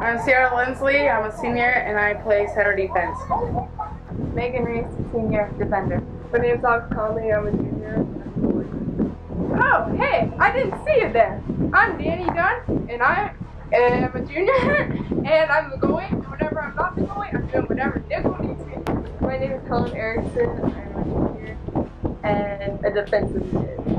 I'm Sierra Lindsley. I'm a senior and I play center defense. Megan Reese, senior defender. My name's Alex Conley. I'm a junior. Oh, hey, I didn't see you there. I'm Danny Dunn and I am a junior and I'm the goalie. And whenever I'm not the goalie, I'm doing whatever Nickel needs me. My name is Colin Erickson. I'm a junior and a defensive mid.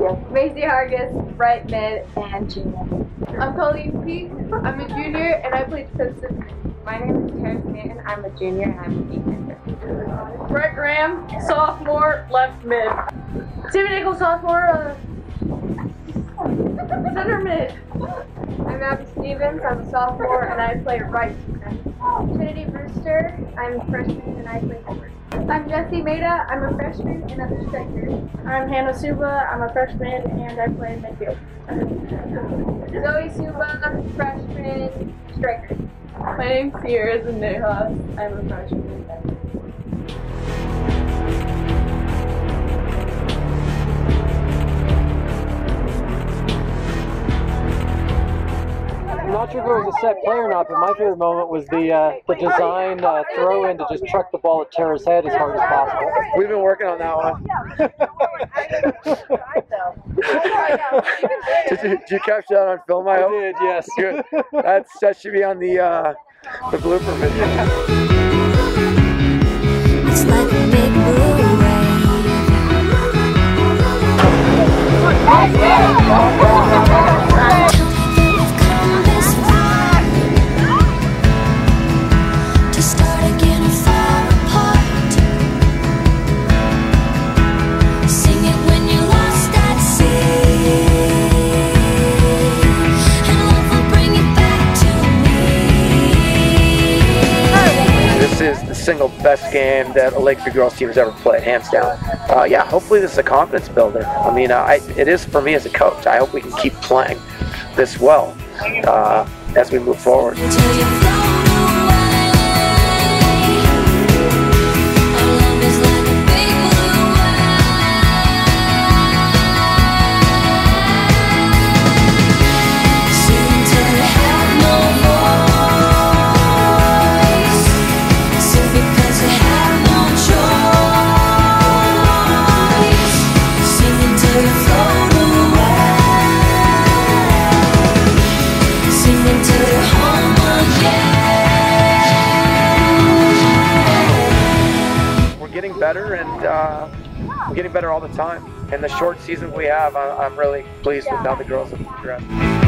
Yes. Macy Hargis, right mid, and junior. I'm Colleen Peak. I'm a junior and I play defensive. My name is Terrence Manton. I'm a junior and I'm a defender. Brett Graham, sophomore, left mid. Timmy Nichols, sophomore, uh, center mid. I'm Abby Stevens. I'm a sophomore and I play right. Trinity Brewster. I'm a freshman and I play forward. I'm Jesse Maida. I'm a freshman and a striker. I'm Hannah Suba. I'm a freshman and I play midfield. Zoe Suba, freshman, striker. My name's Sierra Zendejas. I'm a freshman. Not sure if it was a set play or not, but my favorite moment was the uh, the design uh, throw in to just chuck the ball at Tara's head as hard as possible. We've been working on that one. did, you, did you capture that on film? I, I hope. did, yes. Good. That's that should be on the uh, the blooper video. Best game that a Lakeview girls team has ever played, hands down. Uh, yeah, hopefully this is a confidence builder. I mean, uh, I, it is for me as a coach. I hope we can keep playing this well uh, as we move forward. Getting better and uh, we're getting better all the time. And the short season we have, I, I'm really pleased with how the girls have progressed.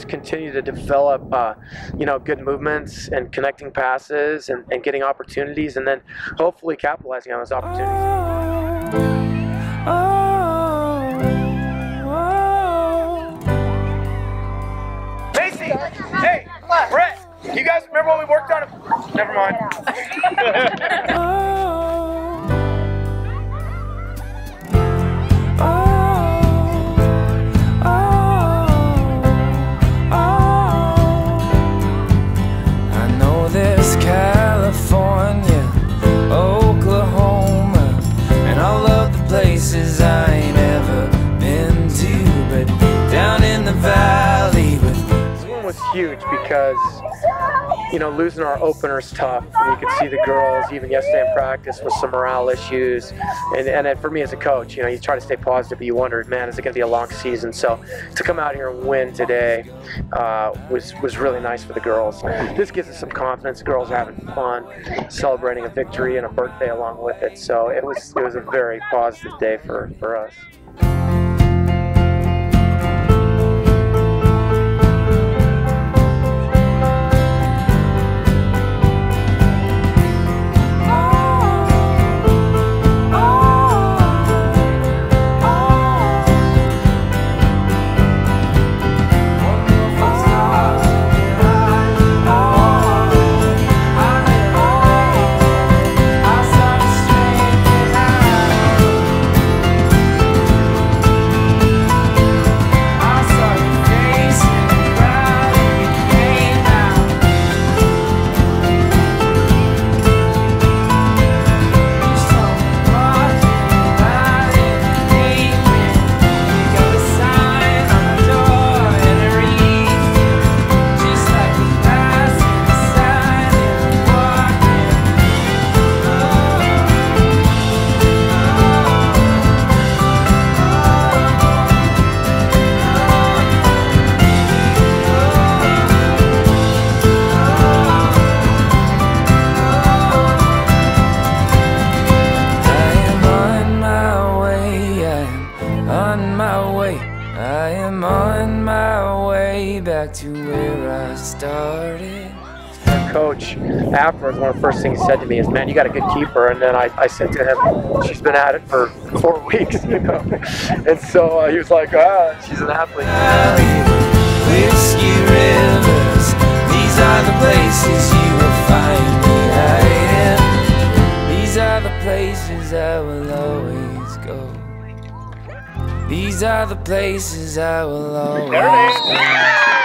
Just continue to develop, uh, you know, good movements and connecting passes and, and getting opportunities, and then hopefully capitalizing on those opportunities. Macy, hey, Brett, you guys remember when we worked on it? Never mind. because, you know, losing our opener's tough. You could see the girls, even yesterday in practice, with some morale issues. And, and for me as a coach, you know, you try to stay positive, but you wondered, man, is it going to be a long season? So to come out here and win today uh, was, was really nice for the girls. This gives us some confidence. The girls are having fun, celebrating a victory and a birthday along with it. So it was, it was a very positive day for, for us. Back to where I started. coach afterwards, one of the first things he said to me is, "Man, you got a good keeper." And then I, I said to him, "She's been at it for four weeks, you know." And so uh, he was like, "Ah, she's an athlete." Whiskey rivers, these are the places you will find me hiding. These are the places I will always go. These are the places I will always go.